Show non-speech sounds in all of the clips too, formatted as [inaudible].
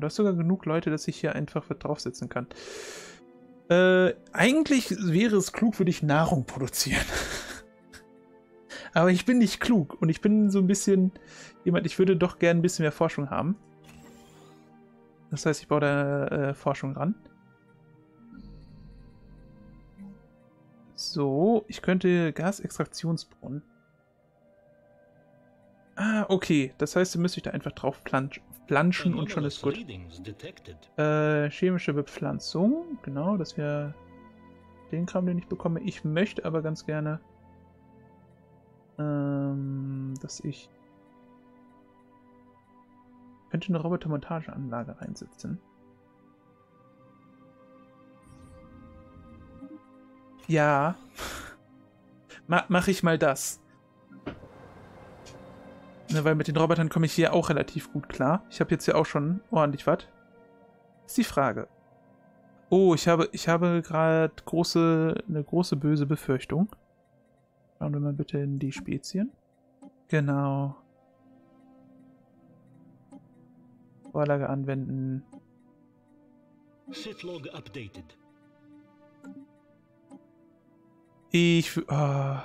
Du hast sogar genug Leute, dass ich hier einfach was draufsetzen kann. Äh, eigentlich wäre es klug, würde ich Nahrung produzieren. [laughs] Aber ich bin nicht klug und ich bin so ein bisschen jemand, ich würde doch gerne ein bisschen mehr Forschung haben. Das heißt, ich baue da äh, Forschung ran. So, ich könnte Gasextraktionsbrunnen. Ah, okay. Das heißt, müsste ich da einfach drauf planschen und schon ist gut. Äh, chemische Bepflanzung. Genau, das wäre den Kram, den ich bekomme. Ich möchte aber ganz gerne, ähm, dass ich könnte eine Robotermontageanlage reinsetzen. Ja. [laughs] Ma Mache ich mal das. Ne, weil mit den Robotern komme ich hier auch relativ gut klar. Ich habe jetzt hier auch schon ordentlich was. Ist die Frage. Oh, ich habe, ich habe gerade große, eine große böse Befürchtung. Schauen wir mal bitte in die Spezien. Genau. Vorlage anwenden. Shitlog updated. Ich. Oh.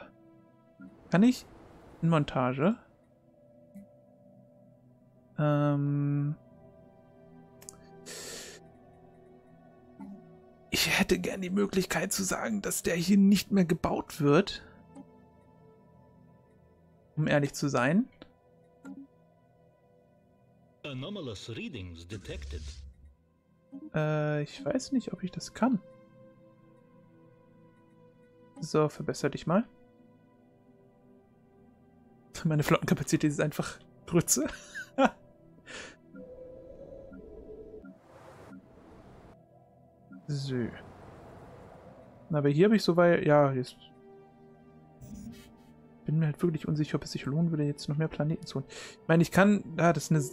Kann ich? In Montage? Ähm. Ich hätte gern die Möglichkeit zu sagen, dass der hier nicht mehr gebaut wird. Um ehrlich zu sein. Anomalous readings detected. Äh, ich weiß nicht, ob ich das kann. So, verbessere dich mal. Meine Flottenkapazität ist einfach Grütze. [laughs] so. Aber hier habe ich so weit... Ja, jetzt... Bin mir halt wirklich unsicher, ob es sich lohnen würde, jetzt noch mehr Planeten zu holen. Ich meine, ich kann... Ja, das ist eine...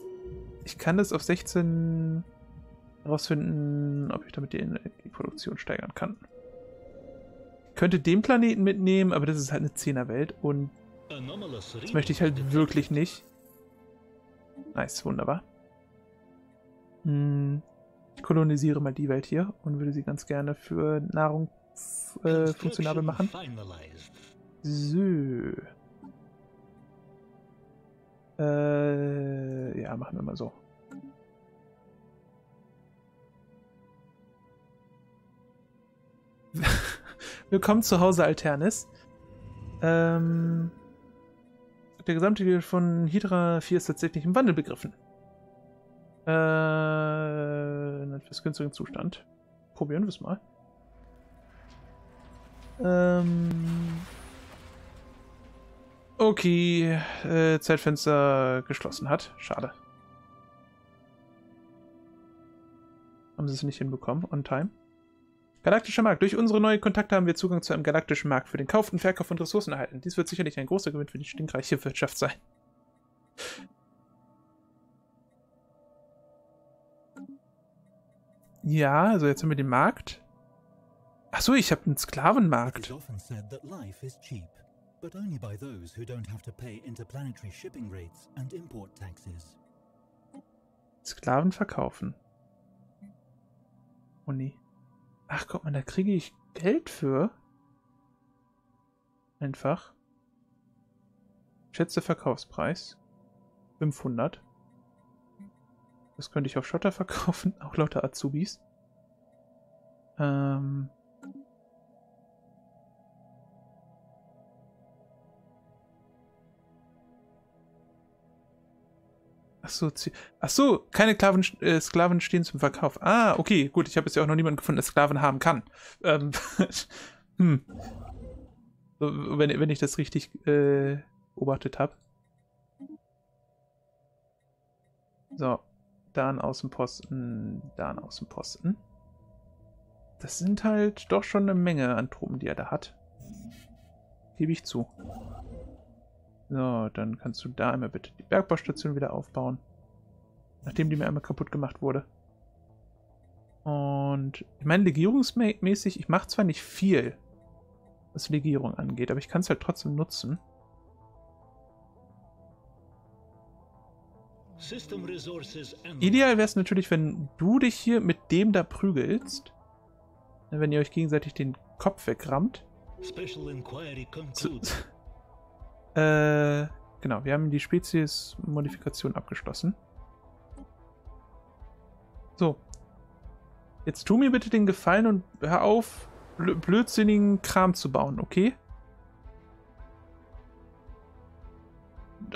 Ich kann das auf 16 herausfinden, ob ich damit die Energieproduktion steigern kann könnte den Planeten mitnehmen, aber das ist halt eine Zehnerwelt und das möchte ich halt wirklich nicht. Nice, wunderbar. Hm, ich kolonisiere mal die Welt hier und würde sie ganz gerne für Nahrung äh, funktionabel machen. So. Äh, ja, machen wir mal so. [laughs] Willkommen zu Hause, Alternis. Ähm, der gesamte Gebiet von Hydra 4 ist tatsächlich im Wandel begriffen. Äh, in etwas günstigeren Zustand. Probieren wir es mal. Ähm, okay, äh, Zeitfenster geschlossen hat. Schade. Haben sie es nicht hinbekommen, on time? Galaktischer Markt. Durch unsere neuen Kontakte haben wir Zugang zu einem galaktischen Markt für den Kauf und Verkauf von Ressourcen erhalten. Dies wird sicherlich ein großer Gewinn für die stinkreiche Wirtschaft sein. Ja, also jetzt haben wir den Markt. Achso, ich habe einen Sklavenmarkt. Sklaven verkaufen. Oh nee. Ach, guck mal, da kriege ich Geld für. Einfach. Schätze Verkaufspreis. 500. Das könnte ich auf Schotter verkaufen, [laughs] auch lauter Azubis. Ähm. Ach so, ach so, keine Sklaven, äh, Sklaven stehen zum Verkauf. Ah, okay, gut. Ich habe jetzt ja auch noch niemanden gefunden, der Sklaven haben kann. Ähm, [laughs] hm. So, wenn, wenn ich das richtig äh, beobachtet habe. So, da ein Außenposten, da ein Außenposten. Das sind halt doch schon eine Menge an Truppen, die er da hat. Gebe ich zu. So, dann kannst du da einmal bitte die Bergbaustation wieder aufbauen. Nachdem die mir einmal kaputt gemacht wurde. Und ich meine, legierungsmäßig, ich mache zwar nicht viel, was Legierung angeht, aber ich kann es halt trotzdem nutzen. Ideal wäre es natürlich, wenn du dich hier mit dem da prügelst. Wenn ihr euch gegenseitig den Kopf wegrammt. Zu, [laughs] äh, genau, wir haben die Spezies-Modifikation abgeschlossen. So. Jetzt tu mir bitte den Gefallen und hör auf, blödsinnigen Kram zu bauen, okay?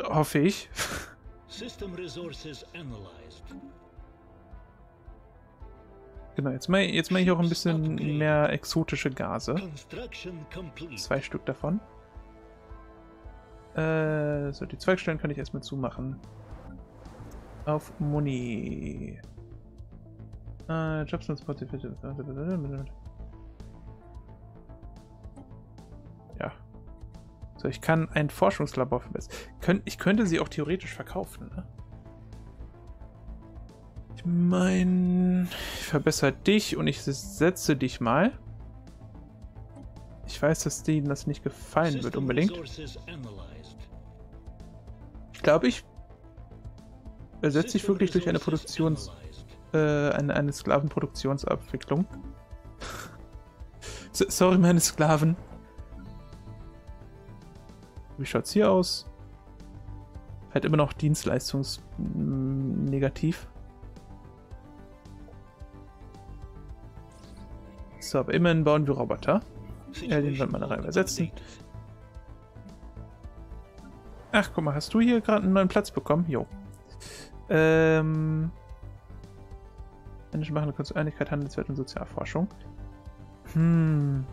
Hoffe ich. [laughs] System resources analyzed. Genau, jetzt mache jetzt mach ich auch ein bisschen mehr exotische Gase. Zwei Stück davon. Äh, so, die Zweigstellen kann ich erstmal zumachen. Auf Moni. Äh, Jobs und Ja. So, ich kann ein Forschungslabor verbessern. Ich könnte sie auch theoretisch verkaufen, ne? Ich meine, ich verbessere dich und ich setze dich mal. Ich weiß, dass denen das nicht gefallen wird unbedingt. Ich glaube, ich ersetze dich wirklich durch eine Produktions... Äh, eine, eine Sklavenproduktionsabwicklung. [laughs] Sorry, meine Sklaven. Wie schaut's hier aus? Halt immer noch dienstleistungsnegativ. So, aber immerhin bauen wir Roboter. Ja, den werden wir da rein übersetzen. Ach, guck mal, hast du hier gerade einen neuen Platz bekommen? Jo. Ähm. Menschen machen eine kurze Einigkeit, Handelswert und Sozialforschung. Hm.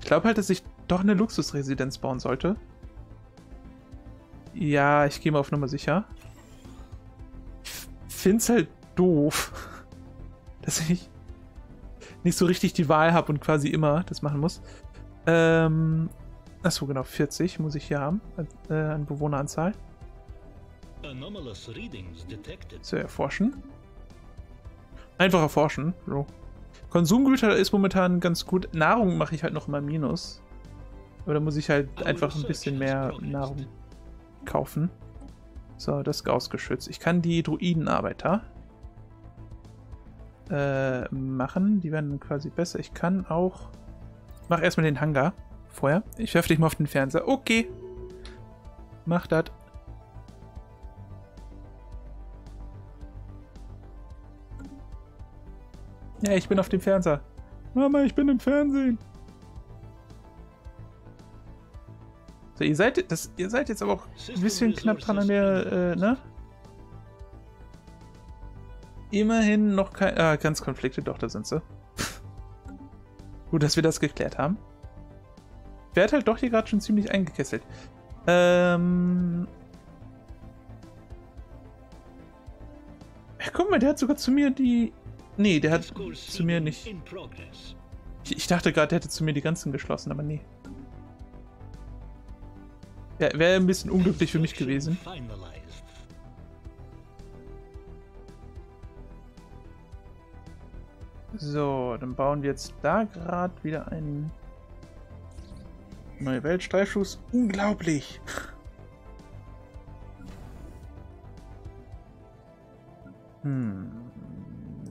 Ich glaube halt, dass ich doch eine Luxusresidenz bauen sollte. Ja, ich gehe mal auf Nummer sicher. Ich find's halt doof, [laughs] dass ich nicht so richtig die Wahl habe und quasi immer das machen muss. Ähm, achso, genau, 40 muss ich hier haben äh, an Bewohneranzahl. So, erforschen. Einfach erforschen. So. Konsumgüter ist momentan ganz gut. Nahrung mache ich halt noch immer Minus. Oder muss ich halt einfach ein bisschen mehr Nahrung kaufen. So, das Gauss-Geschütz. Ich kann die Druidenarbeiter äh, machen. Die werden quasi besser. Ich kann auch... Mach erstmal den Hangar vorher. Ich werfe dich mal auf den Fernseher. Okay. Mach das. Ja, ich bin auf dem Fernseher. Mama, ich bin im Fernsehen. So, ihr seid, das, ihr seid jetzt aber auch ein bisschen knapp dran an der, äh, ne? Immerhin noch kein, ah, Grenzkonflikte, doch, da sind sie. Gut, dass wir das geklärt haben. Ich werde halt doch hier gerade schon ziemlich eingekesselt. Ähm... Ja, guck mal, der hat sogar zu mir die... Nee, der hat zu mir nicht... Ich, ich dachte gerade, der hätte zu mir die ganzen geschlossen, aber nee. Ja, wäre ein bisschen unglücklich für mich gewesen. So, dann bauen wir jetzt da gerade wieder einen neue Weltstreifschuss. Unglaublich! Hm.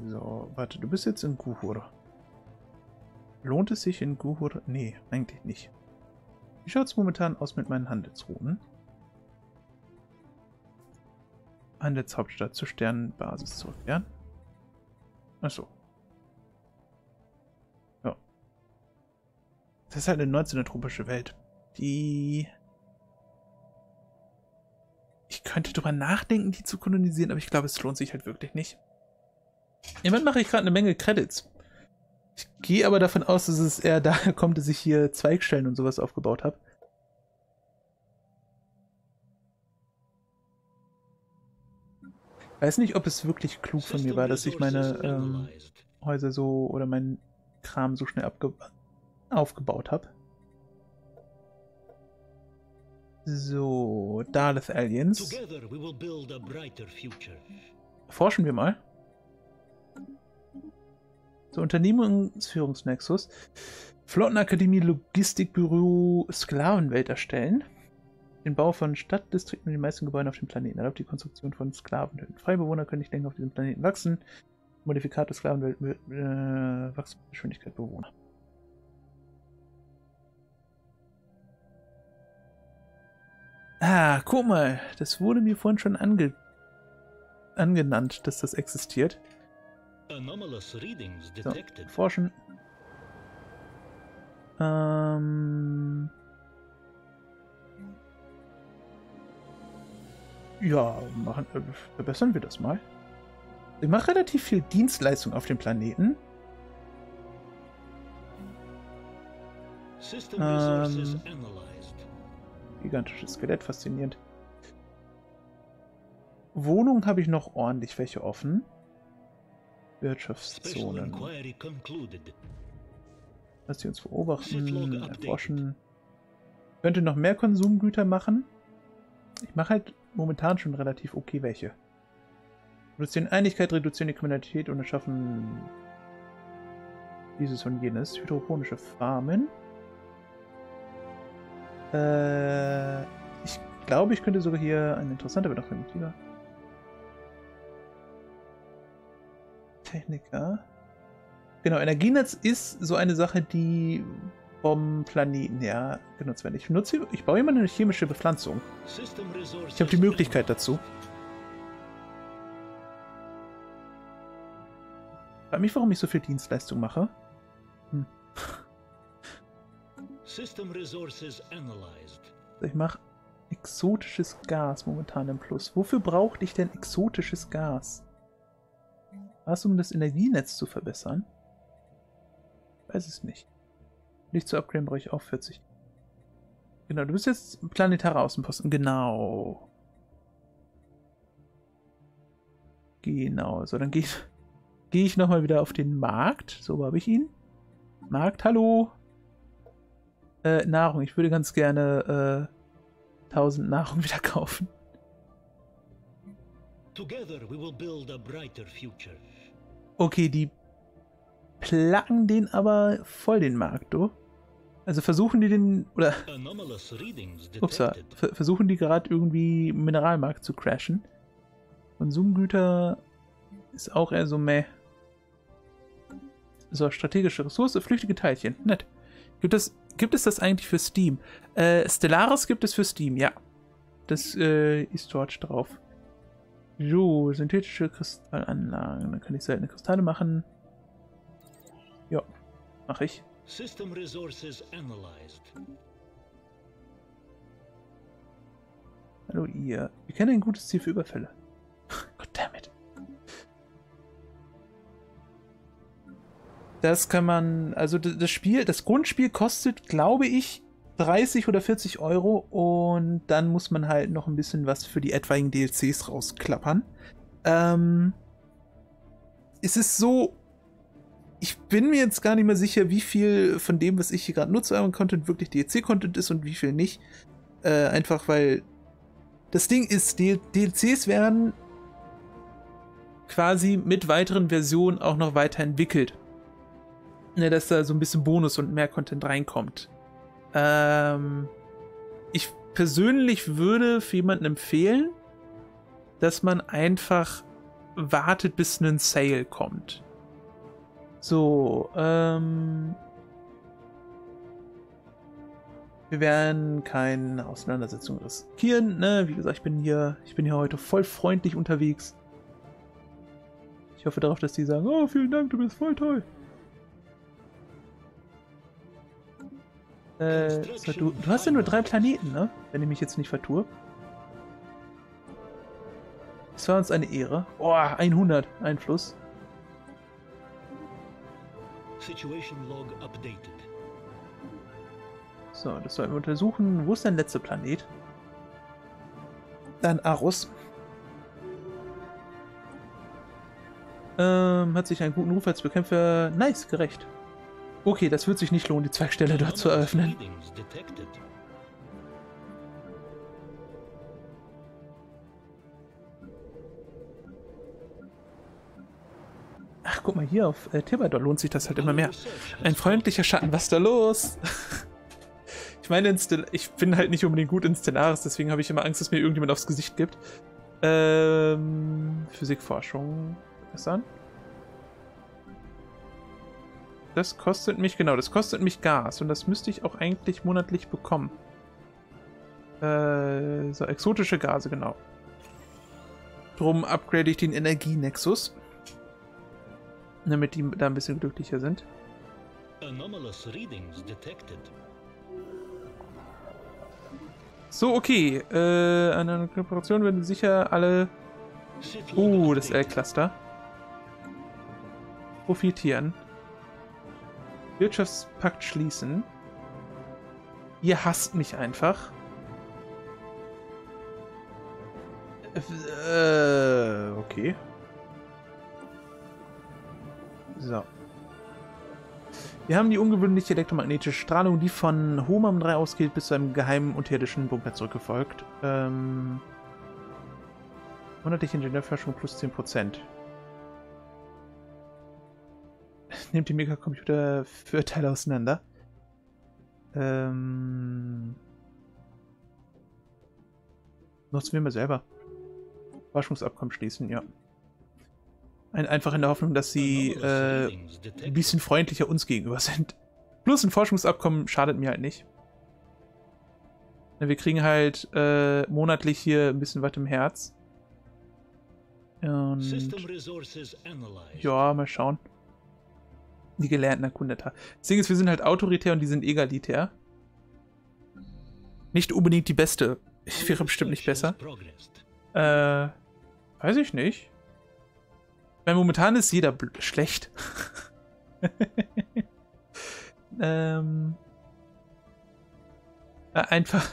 So, warte, du bist jetzt in Guhur. Lohnt es sich in Guhur? Nee, eigentlich nicht. Wie schaut es momentan aus mit meinen Handelsrouten? Handelshauptstadt zur Sternenbasis zurückkehren. Achso. Ja. Das ist halt eine 19. tropische Welt. Die... Ich könnte drüber nachdenken, die zu kolonisieren, aber ich glaube, es lohnt sich halt wirklich nicht. Immerhin mache ich gerade eine Menge Credits. Ich gehe aber davon aus, dass es eher [laughs] daher kommt, dass ich hier Zweigstellen und sowas aufgebaut habe. Weiß nicht, ob es wirklich klug von mir war, dass ich meine ähm, Häuser so oder meinen Kram so schnell aufgebaut habe. So, Daleth Aliens. Forschen wir mal. So, Unternehmensführungsnexus. Flottenakademie, Logistikbüro, Sklavenwelt erstellen. den Bau von Stadtdistrikten und den meisten Gebäuden auf dem Planeten. Erlaubt die Konstruktion von Sklavenhütten. Freibewohner können nicht länger auf diesem Planeten wachsen. Modifikator Sklavenwelt mit äh, Wachstumsgeschwindigkeit Bewohner. Ah, guck mal, das wurde mir vorhin schon ange angenannt, dass das existiert. So, forschen. Ähm ja, machen, äh, verbessern wir das mal. Ich mache relativ viel Dienstleistung auf dem Planeten. Ähm, gigantisches Skelett, faszinierend. Wohnungen habe ich noch ordentlich welche offen. Wirtschaftszonen. Lass sie uns beobachten, erforschen. Könnte noch mehr Konsumgüter machen. Ich mache halt momentan schon relativ okay welche. Reduzieren Einigkeit, reduzieren die Kriminalität und erschaffen dieses und jenes. Hydroponische Farmen. Äh, ich glaube, ich könnte sogar hier ein interessanter wird auch Tiger. Techniker. Genau, Energienetz ist so eine Sache, die vom Planeten her genutzt werden. Ich nutze, ich baue immer eine chemische Bepflanzung. Ich habe die Möglichkeit dazu. Frag mich, warum ich so viel Dienstleistung mache. Hm. Ich mache exotisches Gas momentan im Plus. Wofür brauchte ich denn exotisches Gas? War es, um das Energienetz zu verbessern? Ich weiß es nicht. Nicht zu upgraden brauche ich auch 40. Genau, du bist jetzt planetarer Außenposten. Genau. Genau, so dann gehe ich, [laughs] geh ich nochmal wieder auf den Markt. So habe ich ihn. Markt, hallo. Äh, Nahrung. Ich würde ganz gerne äh, 1000 Nahrung [laughs] wieder kaufen. Okay, die placken den aber voll den Markt, du. Also versuchen die den, oder, [laughs] upsa, versuchen die gerade irgendwie Mineralmarkt zu crashen. Konsumgüter ist auch eher so meh. So, strategische Ressource, flüchtige Teilchen, nett. Gibt es, gibt es das eigentlich für Steam? Äh, Stellaris gibt es für Steam, ja. Das äh, ist dort drauf. So, synthetische Kristallanlagen. Dann kann ich seltene Kristalle machen. Ja, mache ich. System resources analyzed. Hallo ihr. Wir kennen ein gutes Ziel für Überfälle. [laughs] Goddammit. Das kann man, also das Spiel, das Grundspiel kostet, glaube ich, 30 oder 40 Euro und dann muss man halt noch ein bisschen was für die etwaigen DLCs rausklappern. Ähm, es ist so, ich bin mir jetzt gar nicht mehr sicher, wie viel von dem, was ich hier gerade nutze, euren Content wirklich DLC-Content ist und wie viel nicht. Äh, einfach weil das Ding ist, DLCs werden quasi mit weiteren Versionen auch noch weiterentwickelt. Ne, dass da so ein bisschen Bonus und mehr Content reinkommt. Ähm, ich persönlich würde für jemanden empfehlen, dass man einfach wartet, bis ein Sale kommt. So, ähm. Wir werden keine Auseinandersetzung riskieren, ne? Wie gesagt, ich bin hier, ich bin hier heute voll freundlich unterwegs. Ich hoffe darauf, dass die sagen, oh, vielen Dank, du bist voll toll. Äh, so, du, du hast ja nur drei Planeten, ne? Wenn ich mich jetzt nicht vertue. Es war uns eine Ehre. Oh, 100 Einfluss. Situation Log updated. So, das sollten wir untersuchen. Wo ist dein letzter Planet? Dann Arus. Ähm, hat sich einen guten Ruf als Bekämpfer. Nice, gerecht. Okay, das wird sich nicht lohnen, die Zweigstelle dort zu eröffnen. Ach, guck mal, hier auf äh, Tibador lohnt sich das halt immer mehr. Ein freundlicher Schatten, was ist da los? [laughs] Ich meine, ich bin halt nicht unbedingt gut in Stellaris, deswegen habe ich immer Angst, dass mir irgendjemand aufs Gesicht gibt. Ähm, Physikforschung verbessern. Das kostet mich, genau, das kostet mich Gas und das müsste ich auch eigentlich monatlich bekommen. Äh, so, exotische Gase, genau. Drum upgrade ich den Energienexus. Damit die da ein bisschen glücklicher sind. Anomalous readings detected. So, okay. Äh, an einer Kooperation werden sicher alle... Uh, das L-Cluster. Profitieren. Wirtschaftspakt schließen. Ihr hasst mich einfach. Äh, okay. So. Wir haben die ungewöhnliche elektromagnetische Strahlung, die von Homam 3 ausgeht, bis zu einem geheimen unterirdischen Bunker zurückgefolgt. Ähm, monatliche Ingenieurforschung plus 10%. Nehmt die Megacomputer für Teile auseinander. Ähm, nutzen wir mal selber. Forschungsabkommen schließen, ja. Ein, einfach in der Hoffnung, dass sie äh, ein bisschen freundlicher uns gegenüber sind. Plus ein Forschungsabkommen schadet mir halt nicht. Wir kriegen halt äh, monatlich hier ein bisschen was im Herz. Und ja, mal schauen. Die gelernten Erkundeter. Das Ding ist, wir sind halt autoritär und die sind egalitär. Nicht unbedingt die beste. Ich wäre bestimmt nicht besser. Äh, weiß ich nicht. Weil momentan ist jeder schlecht. [laughs] ähm, äh, einfach.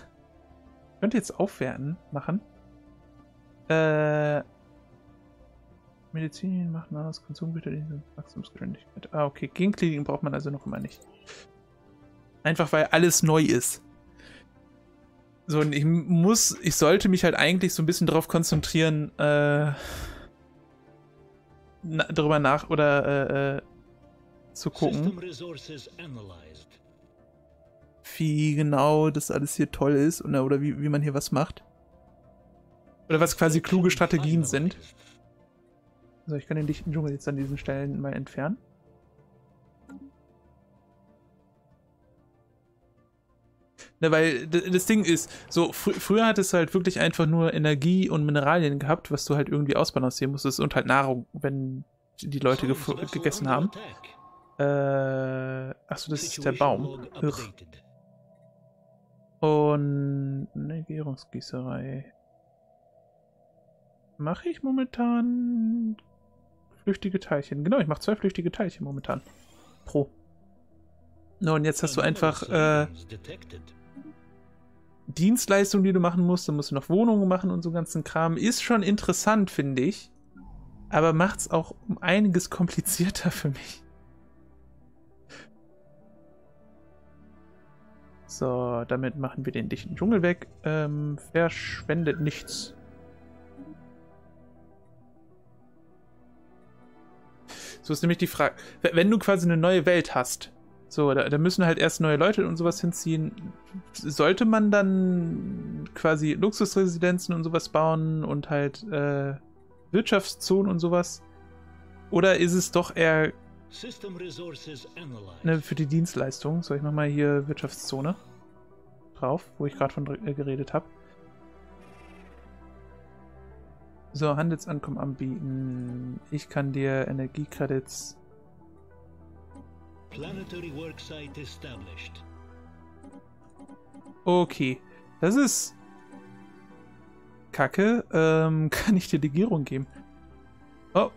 Ich könnte jetzt aufwerten machen. Äh, Medizin macht man aus Konsumgüter diese Wachstumsgeschwindigkeit. Ah, okay. Gegenkliniken braucht man also noch immer nicht. Einfach weil alles neu ist. So, und ich muss, ich sollte mich halt eigentlich so ein bisschen darauf konzentrieren, äh, na, darüber nach oder äh, äh, zu gucken, wie genau das alles hier toll ist oder, oder wie, wie man hier was macht. Oder was quasi kluge Strategien sind. Also ich kann den dichten Dschungel jetzt an diesen Stellen mal entfernen. Ne, weil das Ding ist, so fr früher hat es halt wirklich einfach nur Energie und Mineralien gehabt, was du halt irgendwie ausbalancieren musstest und halt Nahrung, wenn die Leute ge gegessen haben. Äh, achso, das ist der Baum. Ugh. Und Negierungsgießerei. Mache ich momentan flüchtige Teilchen. Genau, ich mache zwei flüchtige Teilchen momentan. Pro. No, und jetzt hast du einfach äh, Dienstleistungen, die du machen musst. Dann musst du noch Wohnungen machen und so ganzen Kram. Ist schon interessant, finde ich. Aber macht es auch um einiges [laughs] komplizierter für mich. So, damit machen wir den dichten Dschungel weg. Ähm, verschwendet nichts. So ist nämlich die Frage, wenn du quasi eine neue Welt hast, so, da, da, müssen halt erst neue Leute und sowas hinziehen. Sollte man dann quasi Luxusresidenzen und sowas bauen und halt äh, Wirtschaftszonen und sowas? Oder ist es doch eher ne, für die Dienstleistung? So, ich mach mal hier Wirtschaftszone drauf, wo ich gerade von äh, geredet habe. So, Handelsankommen anbieten. Ich kann dir Energiecredits Planetary Worksite established. Okay. Das ist Kacke. Ähm, [laughs] kann ich dir Legierung geben? Oh.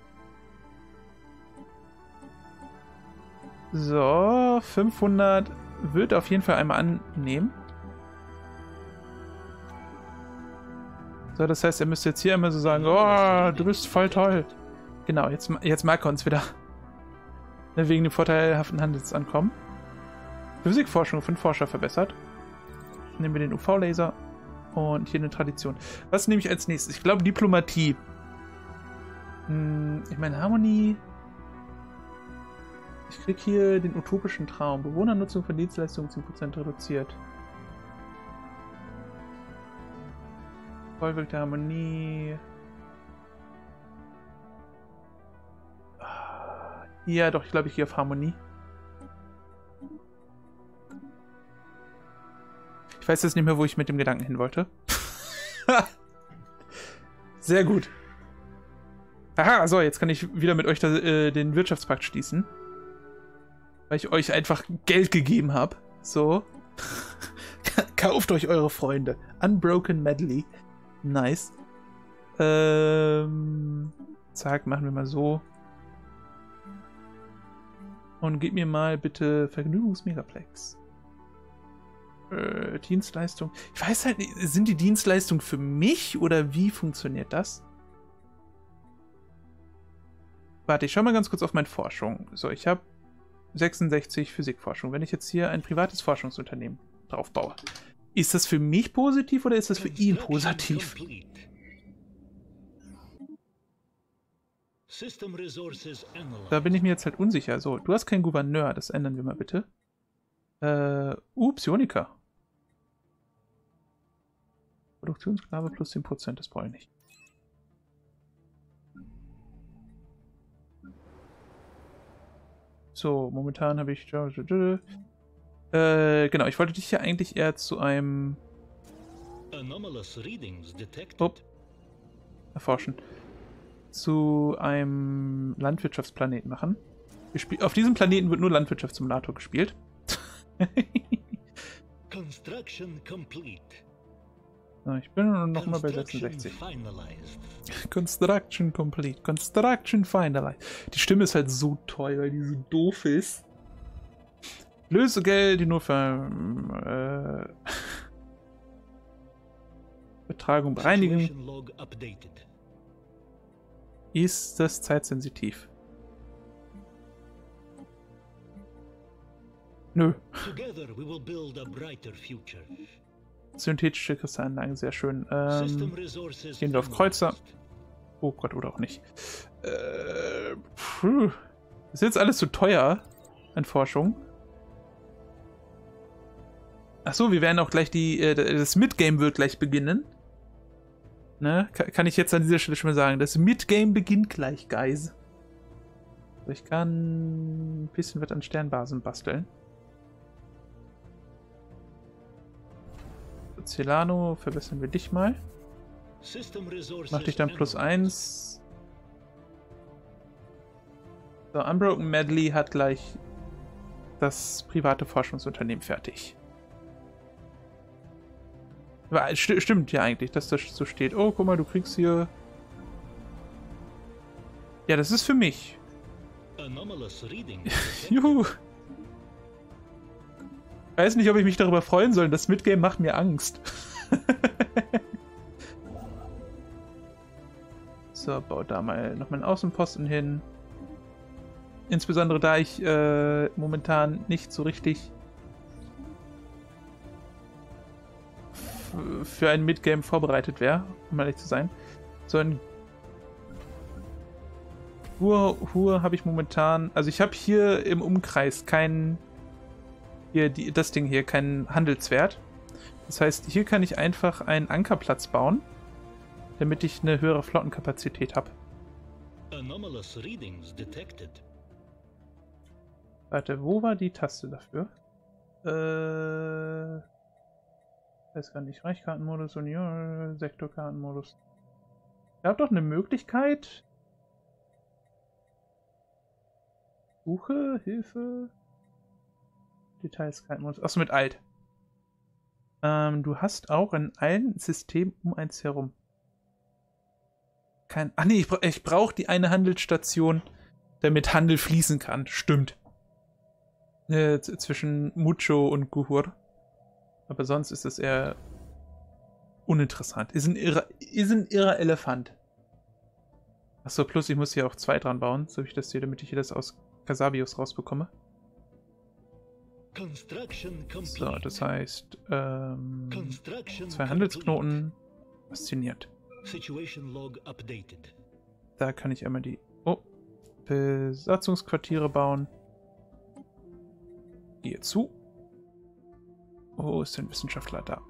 So, 500 wird auf jeden Fall einmal annehmen. So, das heißt, er müsste jetzt hier immer so sagen, oh, du bist voll toll. Genau, jetzt, jetzt mag er uns wieder. Ne, wegen dem vorteilhaften Handelsankommen. Physikforschung fünf Forscher verbessert. Nehmen wir den UV-Laser und hier eine Tradition. Was nehme ich als nächstes? Ich glaube Diplomatie. Hm, ich meine Harmonie. Ich kriege hier den utopischen Traum. Bewohnernutzung von Dienstleistungen 10% reduziert. Vollwirk der Harmonie. Ja, doch, ich glaube, ich gehe auf Harmonie. Ich weiß jetzt nicht mehr, wo ich mit dem Gedanken hin wollte. [laughs] Sehr gut. Aha, so, jetzt kann ich wieder mit euch da, äh, den Wirtschaftspakt schließen. Weil ich euch einfach Geld gegeben habe. So. [laughs] Kauft euch eure Freunde. Unbroken Medley. Nice. Ähm, zack, machen wir mal so. Und gib mir mal bitte Vergnügungsmegaplex. Äh, Dienstleistung. Ich weiß halt nicht, sind die Dienstleistungen für mich oder wie funktioniert das? Warte, ich schau mal ganz kurz auf meine Forschung. So, ich habe 66 Physikforschung. Wenn ich jetzt hier ein privates Forschungsunternehmen drauf baue, ist das für mich positiv oder ist das für ihn positiv? Da bin ich mir jetzt halt unsicher. So, du hast keinen Gouverneur, das ändern wir mal bitte. Äh, uh, Psionika. Produktionsgabe plus 10%, das brauche ich nicht. So, momentan habe ich... Äh, genau, ich wollte dich ja eigentlich eher zu einem... Oh. Erforschen. Zu einem Landwirtschaftsplaneten machen. Auf diesem Planeten wird nur Landwirtschaftssimulator gespielt. [laughs] Construction complete. Ich bin noch mal bei 66. [laughs] Construction complete. Construction finalized. Die Stimme ist halt so toll, weil die so doof ist. Lösegeld, die nur für äh, [laughs] Betragung bereinigen. Ist das zeitsensitiv? Nö. Synthetische Kristallanlagen, sehr schön. Ähm, gehen wir auf Kreuzer. Oh Gott, oder auch nicht. Äh, pfuh. ist jetzt alles zu teuer an Forschung. Achso, wir werden auch gleich die. Äh, das Midgame wird gleich beginnen. Ne? Kann ich jetzt an dieser Stelle schon mal sagen. Das Midgame beginnt gleich, Guys. Ich kann ein bisschen was an Sternbasen basteln. Celano, verbessern wir dich mal. Mach dich dann plus 1. So, Unbroken Medley hat gleich das private Forschungsunternehmen fertig. St stimmt ja eigentlich, dass das so steht. Oh, guck mal, du kriegst hier... Ja, das ist für mich. [laughs] Juhu. Ich weiß nicht, ob ich mich darüber freuen soll. Das Midgame macht mir Angst. [laughs] so, baut da mal noch meinen Außenposten hin. Insbesondere da ich äh, momentan nicht so richtig für ein Midgame vorbereitet wäre, um ehrlich zu sein. So ein Hur, Hur habe ich momentan, also ich habe hier im Umkreis keinen hier die, das Ding hier keinen Handelswert. Das heißt, hier kann ich einfach einen Ankerplatz bauen, damit ich eine höhere Flottenkapazität habe. Warte, wo war die Taste dafür? Äh, weiß gar nicht. Reichkartenmodus, Union, Sektorkartenmodus. Ich habe doch eine Möglichkeit. Suche, Hilfe. Details Muss. Achso, mit alt. Ähm, du hast auch in allen Systemen um eins herum. Kein. Ach nee, ich, bra ich brauche die eine Handelsstation, damit Handel fließen kann. Stimmt. Äh, zwischen Mucho und Guhur. Aber sonst ist es eher uninteressant. Ist ein irrer, ist ein irrer Elefant. Achso, plus ich muss hier auch zwei dran bauen, so wie ich das sehe, damit ich hier das aus Casabios rausbekomme. So, das heißt, ähm, zwei Handelsknoten. Faszinierend. Da kann ich einmal die oh, Besatzungsquartiere bauen. Gehe zu. Wo ist denn Wissenschaftler da?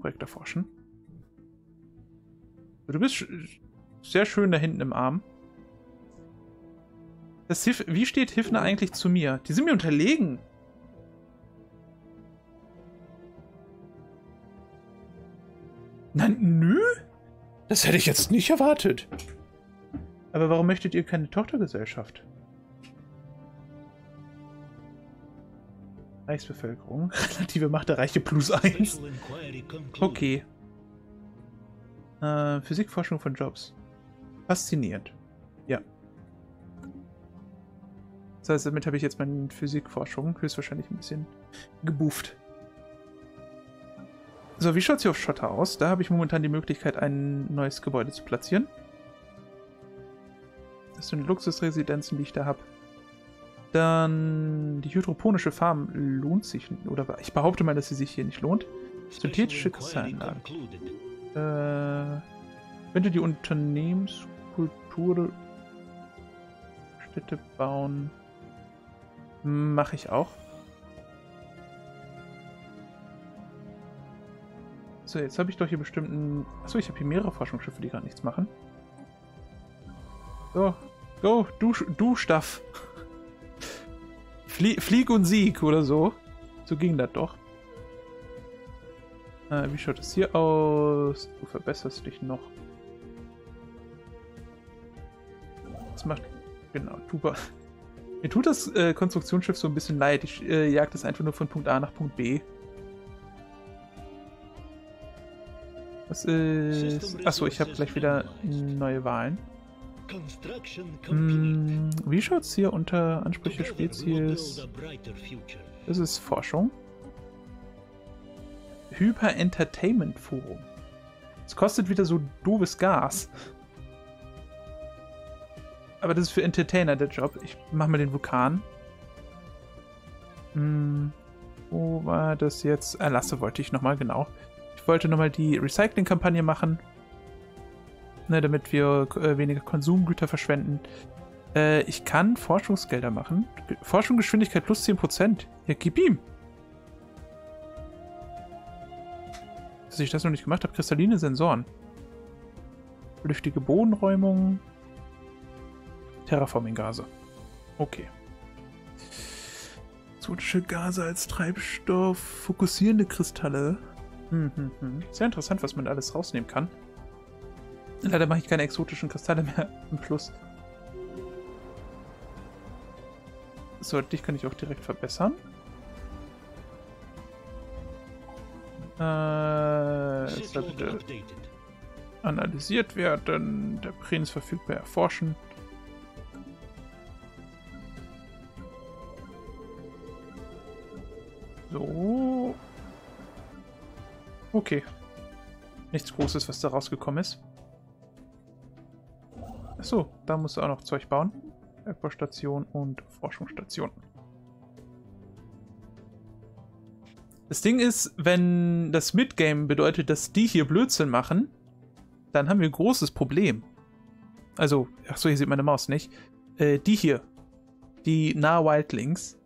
Projekt erforschen. Du bist sehr schön da hinten im Arm. Das Hif Wie steht Hifner eigentlich zu mir? Die sind mir unterlegen. Nein, nö. Das hätte ich jetzt nicht erwartet. Aber warum möchtet ihr keine Tochtergesellschaft? Reichsbevölkerung. [laughs] Relative Macht der Reiche plus 1. Okay. Äh, Physikforschung von Jobs. Faszinierend. Ja. Das heißt, damit habe ich jetzt meine Physikforschung höchstwahrscheinlich ein bisschen gebufft. So, wie schaut es hier auf Schotter aus? Da habe ich momentan die Möglichkeit, ein neues Gebäude zu platzieren. Das sind Luxusresidenzen, die ich da habe. Dann die hydroponische Farm lohnt sich, oder ich behaupte mal, dass sie sich hier nicht lohnt. Synthetische Kristallanlagen. Äh, könnte die Unternehmenskultur Städte bauen. Mache ich auch. So, jetzt habe ich doch hier bestimmten... Achso, ich habe hier mehrere Forschungsschiffe, die gerade nichts machen. So, go, du, du Staff. Flie Flieg und Sieg oder so. So ging das doch. Äh, wie schaut es hier aus? Du verbesserst dich noch. Das macht... Genau, Tuba. Mir tut das äh, Konstruktionsschiff so ein bisschen leid. Ich äh, jag das einfach nur von Punkt A nach Punkt B. Was ist... Achso, ich habe gleich wieder neue Wahlen. Hm, wie schaut es hier unter Ansprüche Spezies? Das ist Forschung. Hyper Entertainment Forum. Es kostet wieder so doofes Gas. Aber das ist für Entertainer der Job. Ich mach mal den Vulkan. Hm, wo war das jetzt? Erlasse wollte ich nochmal, genau. Ich wollte nochmal die Recycling-Kampagne machen ne, damit wir äh, weniger Konsumgüter verschwenden. Äh, ich kann Forschungsgelder machen. Forschungsgeschwindigkeit plus 10%. Ja, gib ihm. Dass ich das noch nicht gemacht habe. Kristalline Sensoren. Flüchtige Bodenräumung. Terraforming-Gase. Okay. Exotische Gase als Treibstoff. Fokussierende Kristalle. Hm, hm, hm. Sehr interessant, was man alles rausnehmen kann. Leider mache ich keine exotischen Kristalle mehr im Plus. So, dich kann ich auch direkt verbessern. Äh, sollte analysiert werden. Der Prinz verfügbar erforschen. So. Okay. Nichts Großes, was da rausgekommen ist. Achso, da musst du auch noch Zeug bauen. Bergbaustation und Forschungsstation. Das Ding ist, wenn das Midgame bedeutet, dass die hier Blödsinn machen, dann haben wir ein großes Problem. Also, achso, hier sieht meine Maus nicht. Äh, die hier, die Nah Wildlings,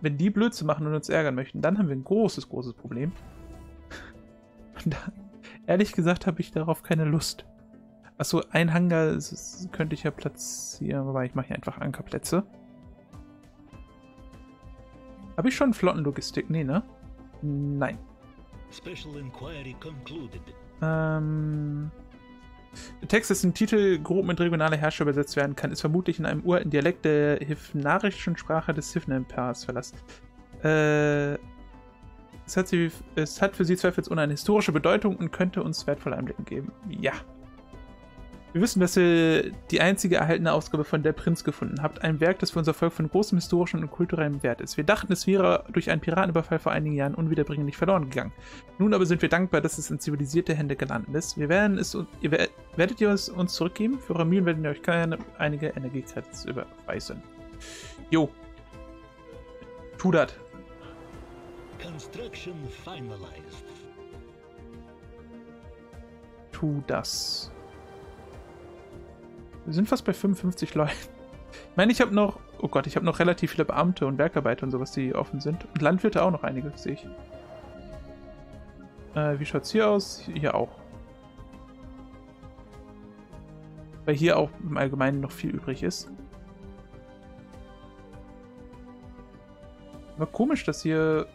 wenn die Blödsinn machen und uns ärgern möchten, dann haben wir ein großes, großes Problem. [laughs] Und da, ehrlich gesagt habe ich darauf keine Lust. Achso, ein Hangar könnte ich ja platzieren, wobei ich mache hier einfach Ankerplätze. Habe ich schon Flottenlogistik? Nee, ne? Nein. Ähm, der Text, dessen Titel grob mit regionaler Herrscher übersetzt werden kann, ist vermutlich in einem uralten Dialekt der hifnarischen Sprache des Hifner-Imperiums verlassen. Äh, es hat, sie, es hat für sie zweifelsohne eine historische Bedeutung und könnte uns wertvolle Einblicke geben. Ja. Wir wissen, dass ihr die einzige erhaltene Ausgabe von Der Prinz gefunden habt. Ein Werk, das für unser Volk von großem historischen und kulturellem Wert ist. Wir dachten, es wäre durch einen Piratenüberfall vor einigen Jahren unwiederbringlich verloren gegangen. Nun aber sind wir dankbar, dass es in zivilisierte Hände gelandet ist. Wir werden es, ihr werdet ihr es uns zurückgeben? Für eure Mühen werden wir euch keine, einige Energiecredits überweisen. Jo. Tu das. Tu das. Wir sind fast bei 55 Leuten. Ich meine, ich habe noch, oh Gott, ich habe noch relativ viele Beamte und Werkarbeiter und sowas, die offen sind. Und Landwirte auch noch einige, sehe ich. Äh, wie schaut es hier aus? Hier auch. Weil hier auch im Allgemeinen noch viel übrig ist. Aber komisch, dass hier...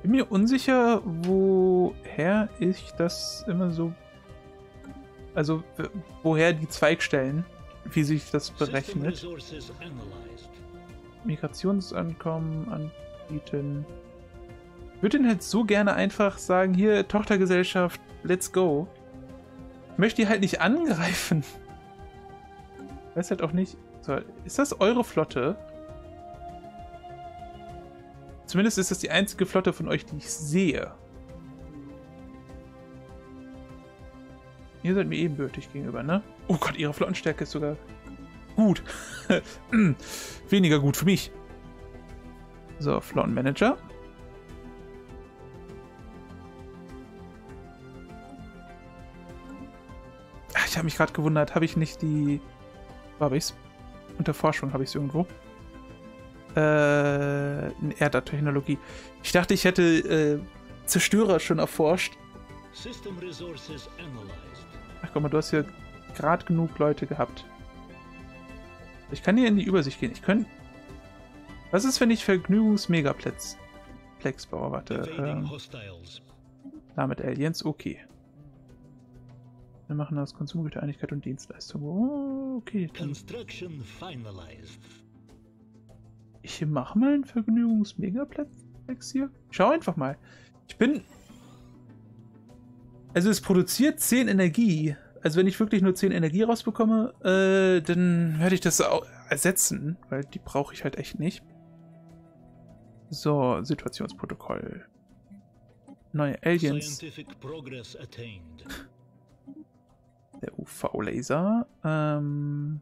Bin mir unsicher, woher ich das immer so... Also, woher die Zweigstellen, wie sich das berechnet. Migrationsankommen anbieten. Ich würde den halt so gerne einfach sagen, hier, Tochtergesellschaft, let's go. Ich möchte die halt nicht angreifen. Ich weiß halt auch nicht. So, ist das eure Flotte? Zumindest ist das die einzige Flotte von euch, die ich sehe. Ihr seid mir ebenbürtig gegenüber, ne? Oh Gott, ihre Flottenstärke ist sogar gut. [laughs] Weniger gut für mich. So, Flottenmanager. Ach, ich habe mich gerade gewundert, habe ich nicht die... Wo habe ich's? Unter Forschung habe ich es irgendwo. Äh, eine Erdertechnologie. Ich dachte, ich hätte äh, Zerstörer schon erforscht. Ach guck mal, du hast hier gerade genug Leute gehabt. Ich kann hier in die Übersicht gehen. Ich könnte... Was ist, wenn ich Vergnügungs-Megaplex Plex baue? Warte. Ähm, damit Aliens. Okay. Wir machen das Konsumgüter, Einigkeit und Dienstleistung. Oh, okay. Ich mache mal einen Vergnügungs-Megaplex hier. Schau einfach mal. Ich bin... Also es produziert 10 Energie. Also wenn ich wirklich nur 10 Energie rausbekomme, äh, dann werde ich das ersetzen, weil die brauche ich halt echt nicht. So, Situationsprotokoll. Neue Aliens. [laughs] Der UV-Laser. Ähm,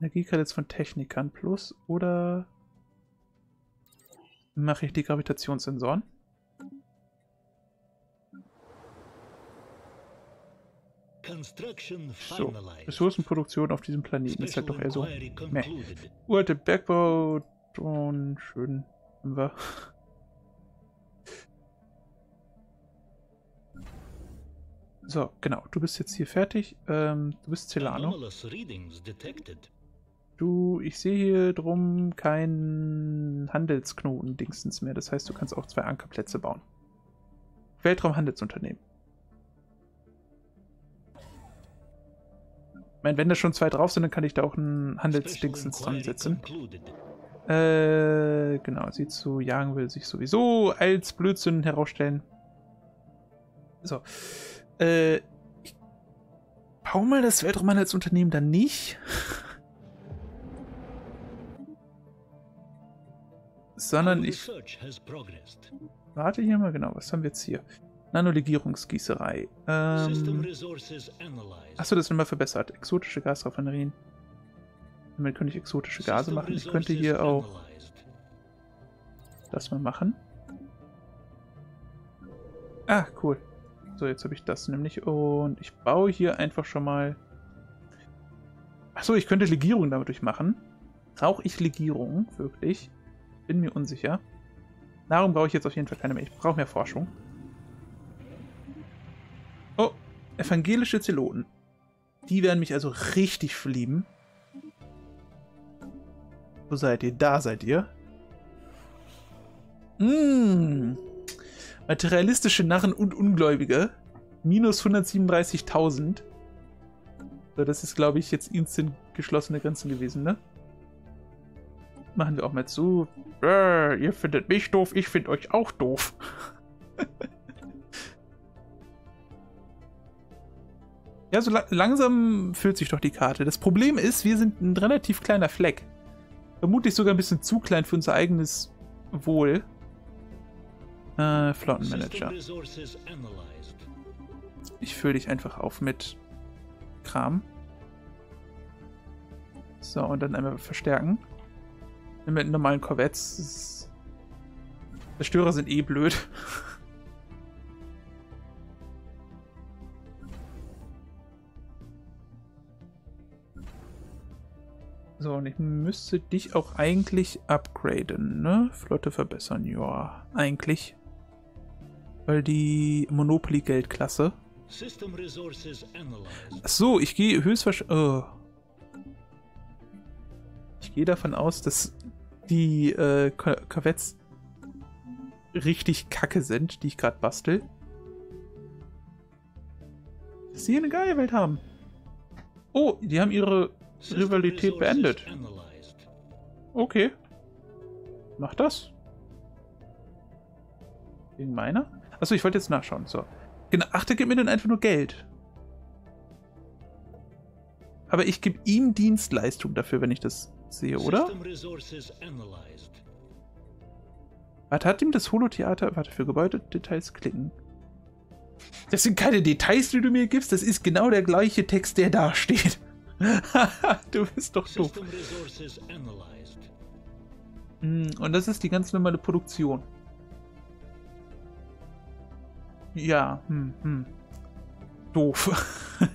Energiekredits von Technikern plus oder mache ich die Gravitationssensoren? So, Ressourcenproduktion auf diesem Planeten ist halt doch eher so. Meh. Uralte Bergbau und schön haben wir. So, genau. Du bist jetzt hier fertig. Ähm, du bist Celano. Du, ich sehe hier drum keinen Handelsknoten-Dingstens mehr. Das heißt, du kannst auch zwei Ankerplätze bauen. Weltraumhandelsunternehmen. Ich meine, wenn da schon zwei drauf sind, dann kann ich da auch einen Handelsdingsens dran setzen. Äh, genau. Sie zu jagen will sich sowieso als Blödsinn herausstellen. So. Äh, ich baue mal das Weltraumhandelsunternehmen dann nicht. sondern ich warte hier mal, genau, was haben wir jetzt hier? Nanolegierungsgießerei. Ähm, achso, das ist immer verbessert. Exotische Gasraffinerien. Damit könnte ich exotische Gase machen. Ich könnte hier auch das mal machen. Ah, cool. So, jetzt habe ich das nämlich. Und ich baue hier einfach schon mal... Achso, ich könnte Legierung damit durchmachen. Brauche ich Legierung? Wirklich? Bin mir unsicher. Darum brauche ich jetzt auf jeden Fall keine mehr. Ich brauche mehr Forschung. Evangelische Zeloten. Die werden mich also richtig verlieben. Wo seid ihr? Da seid ihr. Mmh. Materialistische Narren und Ungläubige. Minus 137.000. So, das ist, glaube ich, jetzt instant geschlossene Grenzen gewesen, ne? Machen wir auch mal zu. Äh, ihr findet mich doof, ich finde euch auch doof. [laughs] ja, so la langsam füllt sich doch die Karte. Das Problem ist, wir sind ein relativ kleiner Fleck. Vermutlich sogar ein bisschen zu klein für unser eigenes Wohl. Äh, Flottenmanager. Ich fülle dich einfach auf mit Kram. So, und dann einmal verstärken. Mit normalen Korvetts. Zerstörer sind eh blöd. [laughs] So, und ich müsste dich auch eigentlich upgraden, ne? Flotte verbessern, ja, eigentlich. Weil die Monopoly-Geldklasse System resources analyzed. Ach so, ich gehe höchstwahrscheinlich. Oh. Ich gehe davon aus, dass die äh, Korvetts richtig kacke sind, die ich gerade bastel. Dass sie eine geile Welt haben. Oh, die haben ihre Rivalität beendet. Okay. Mach das. Wegen meiner? Achso, ich wollte jetzt nachschauen. So. Genau. Ach, der gibt mir dann einfach nur Geld. Aber ich gebe ihm Dienstleistung dafür, wenn ich das sehe, oder? Warte, hat ihm das Holo-Theater. Warte, für Gebäudedetails klicken. Das sind keine Details, die du mir gibst. Das ist genau der gleiche Text, der da steht. [laughs] du bist doch doof. Mm, Und das ist die ganz normale Produktion. Ja, hm, hm. Doof. [laughs]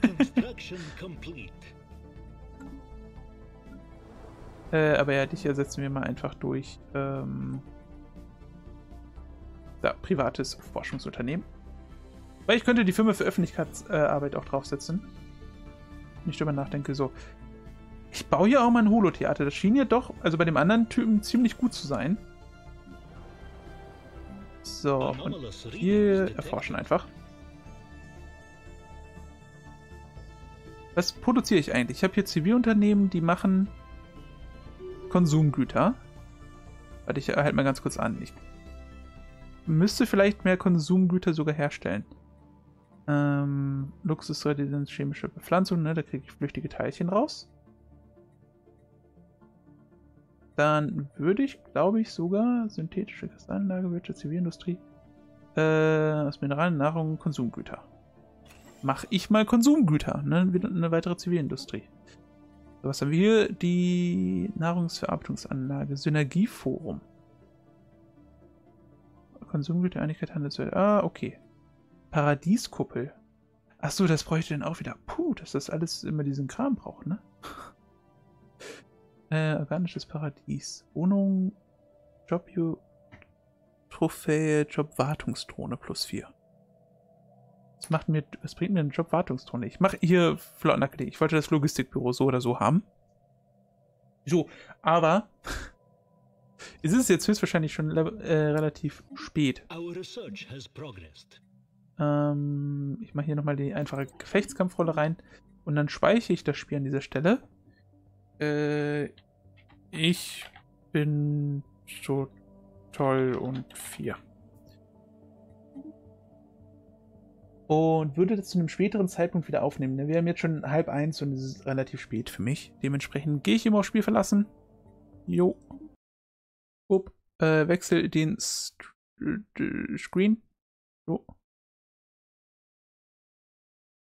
Äh, aber ja, dich ersetzen wir mal einfach durch ähm, ja, privates Forschungsunternehmen. Weil ich könnte die Firma für Öffentlichkeitsarbeit auch draufsetzen. Nicht drüber nachdenke, so. Ich baue ja auch mal ein Holo-Theater. Das schien ja doch, also bei dem anderen Typen ziemlich gut zu sein. So, und detected. erforschen einfach. Was produziere ich eigentlich? Ich habe hier Zivilunternehmen, die machen Konsumgüter. Warte, ich halte mal ganz kurz an. Ich müsste vielleicht mehr Konsumgüter sogar herstellen. Ähm, Luxusresidenz, chemische Bepflanzung, ne? Da kriege ich flüchtige Teilchen raus. Dann würde ich, glaube ich, sogar synthetische Kristallanlage, Wirtschaft, Zivilindustrie, äh, aus Mineralien, Nahrung, Konsumgüter. Mach ich mal Konsumgüter, ne? Eine weitere Zivilindustrie. So, was haben wir hier? Die Nahrungsverarbeitungsanlage, Synergieforum. Konsumgüter, Einigkeit, Handelswelt. Ah, okay. Paradieskuppel. Achso, das bräuchte dann auch wieder. Puh, dass das alles immer diesen Kram braucht, ne? [laughs] Äh, organisches Paradies. Wohnung, Job, Trophäe, Job, Wartungsdrohne plus 4. Was macht mir, was bringt mir eine Job, Wartungsdrohne? Ich mache hier Flottenakademie. Ich wollte das Logistikbüro so oder so haben. So, aber [laughs] es ist jetzt höchstwahrscheinlich schon äh, relativ spät. Our research has progressed. Ähm, ich mache hier nochmal die einfache Gefechtskampfrolle rein und dann speichere ich das Spiel an dieser Stelle. Äh, ich bin so toll und vier. Und würde das zu einem späteren Zeitpunkt wieder aufnehmen. ne? Wir haben jetzt schon halb eins und es ist relativ spät für mich. Dementsprechend gehe ich immer aufs Spiel verlassen. Jo. Upp. Äh, wechsel den St Screen. So.